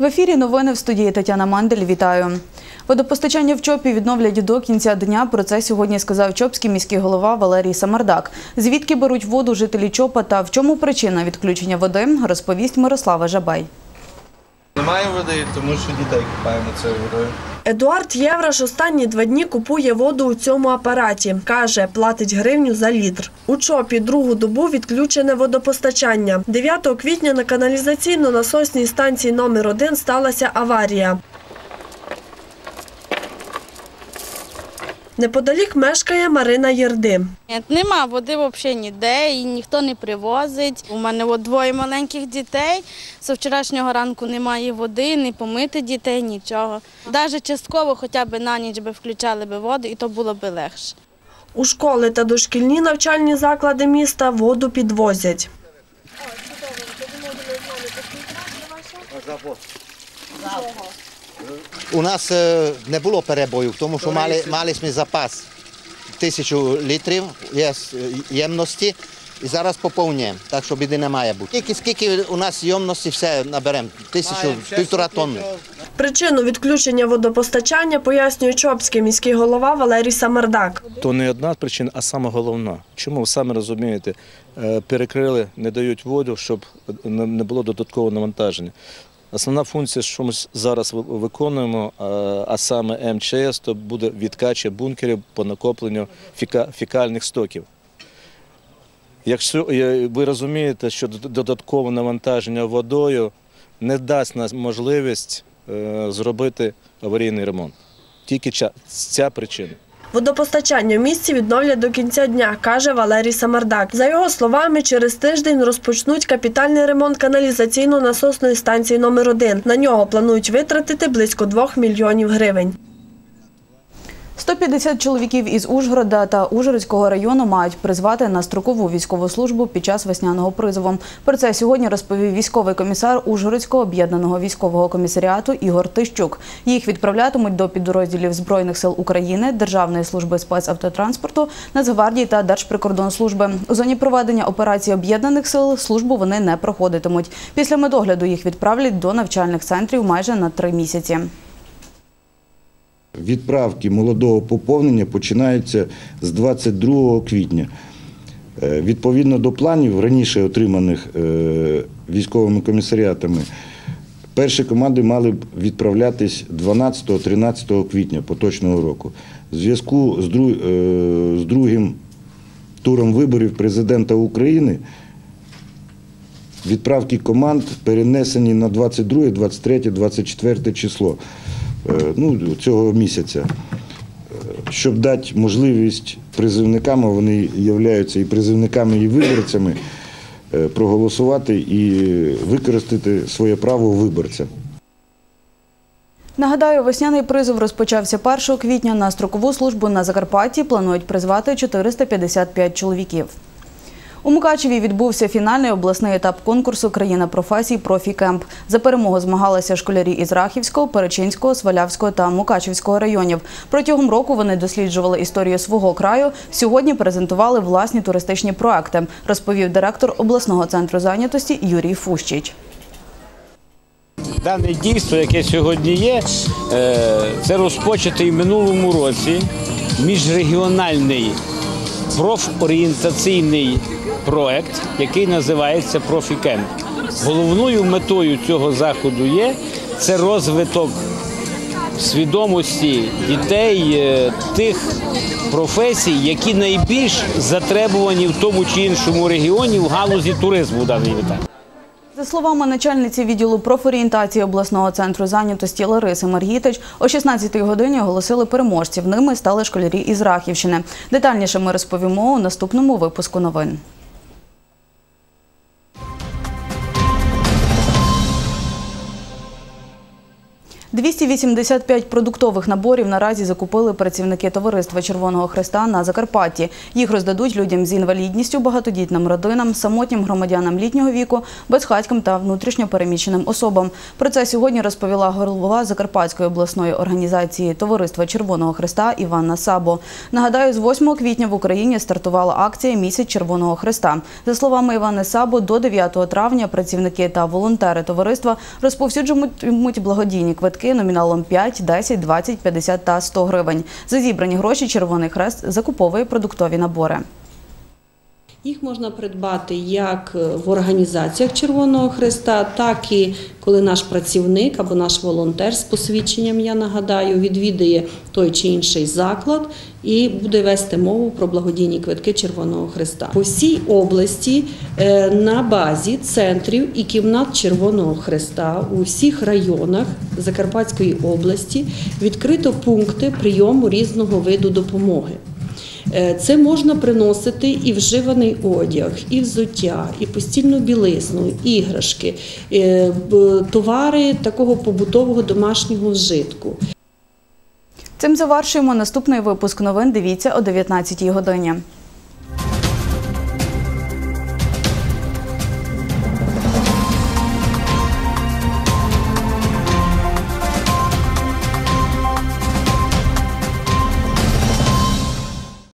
В ефірі новини в студії Тетяна Мандель. Вітаю. Водопостачання в Чопі відновлять до кінця дня. Про це сьогодні сказав Чопський міський голова Валерій Самардак. Звідки беруть воду жителі Чопа та в чому причина відключення води, розповість Мирослава Жабай. Немає води, тому що дітей купаємо цією водою. Едуард Євраш останні два дні купує воду у цьому апараті. Каже, платить гривню за літр. У ЧОПі другу добу відключене водопостачання. 9 квітня на каналізаційно-насосній станції номер 1 сталася аварія. Неподалік мешкає Марина Єрди. Нема води взагалі ніде і ніхто не привозить. У мене от двоє маленьких дітей. З вчорашнього ранку немає води, не помити дітей, нічого. Навіть частково хоча б на ніч би включали би воду, і то було б легше. У школи та дошкільні навчальні заклади міста воду підвозять. У нас е, не було перебоїв, тому що мали, мали ми запас тисячу літрів є, ємності і зараз поповнюємо, так що біди не має бути. Скільки, скільки у нас ємності, все наберемо, тисячу, півтора тонни. Причину відключення водопостачання пояснює Чопський міський голова Валерій Самардак. То не одна причина, а саме головна. Чому ви самі розумієте, е, перекрили, не дають воду, щоб не було додаткового навантаження. Основна функція, що ми зараз виконуємо, а- а саме МЧС, то буде відкача бункерів по накопленню фіка- фекальних стоків. Якщо е, ви розумієте, що додаткове навантаження водою не дасть нам можливість е, зробити аварійний ремонт. Тільки ця причина. Водопостачання в місті відновлять до кінця дня, каже Валерій Самардак. За його словами, через тиждень розпочнуть капітальний ремонт каналізаційно-насосної станції номер 1 На нього планують витратити близько 2 мільйонів гривень. 150 чоловіків із Ужгорода та Ужгородського району мають призвати на строкову військову службу під час весняного призову. Про це сьогодні розповів військовий комісар Ужгородського об'єднаного військового комісаріату Ігор Тищук. Їх відправлятимуть до підрозділів Збройних сил України, Державної служби спецавтотранспорту, Нацгвардії та Держприкордонслужби. У зоні проведення операції об'єднаних сил службу вони не проходитимуть. Після медогляду їх відправлять до навчальних центрів майже на три місяці. Відправки молодого поповнення починаються з 22 квітня. Е, Відповідно до планів, раніше отриманих е, військовими комісаріатами, перші команди мали б відправлятись 12-13 квітня поточного року. В зв'язку е, з другим туром виборів президента України відправки команд перенесені на 22, 23, 24 число ну, цього місяця. Е, Щоб дати можливість призивникам, вони являються і призивниками, і виборцями, е, проголосувати і використати своє право виборця. Нагадаю, весняний призов розпочався 1 квітня. На строкову службу на Закарпатті планують призвати 455 чоловіків. У Мукачеві відбувся фінальний обласний етап конкурсу Країна професій Профікемп. За перемогу змагалися школярі із Рахівського, Перечинського, Свалявського та Мукачевського районів. Протягом року вони досліджували історію свого краю. Сьогодні презентували власні туристичні проекти, розповів директор обласного центру зайнятості Юрій Фущич. Дане дійство, яке сьогодні є, е, це розпочатий в минулому році міжрегіональний профорієнтаційний проект, який називається Профікемп. Головною метою цього заходу є це розвиток свідомості дітей е, тих професій, які найбільш затребувані в тому чи іншому регіоні в галузі туризму даний етап. За словами начальниці відділу профорієнтації обласного центру зайнятості Лариси Маргітич, о 16-й годині оголосили переможців. Ними стали школярі із Рахівщини. Детальніше ми розповімо у наступному випуску новин. 285 продуктових наборів наразі закупили працівники товариства Червоного Христа на Закарпатті. Їх роздадуть людям з інвалідністю, багатодітним родинам, самотнім громадянам літнього віку, безхатькам та внутрішньо переміщеним особам. Про це сьогодні розповіла голова Закарпатської обласної організації Товариства Червоного Христа Іванна Сабо. Нагадаю, з 8 квітня в Україні стартувала акція Місяць Червоного Христа. За словами Івани Сабо, до 9 травня працівники та волонтери товариства розповсюджуватимуть благодійні квитки номіналом 5, 10, 20, 50 та 100 гривень. За зібрані гроші Червоний Хрест закуповує продуктові набори. Їх можна придбати як в організаціях Червоного Христа, так і коли наш працівник або наш волонтер з посвідченням, я нагадаю, відвідає той чи інший заклад і буде вести мову про благодійні квитки Червоного Христа. По всій області е, на базі центрів і кімнат Червоного Христа у всіх районах Закарпатської області відкрито пункти прийому різного виду допомоги. Е, Це можна приносити і вживаний одяг, і взуття, і постільну білизну, іграшки, е, товари такого побутового домашнього вжитку. Цим завершуємо наступний випуск новин. Дивіться о 19-й годині.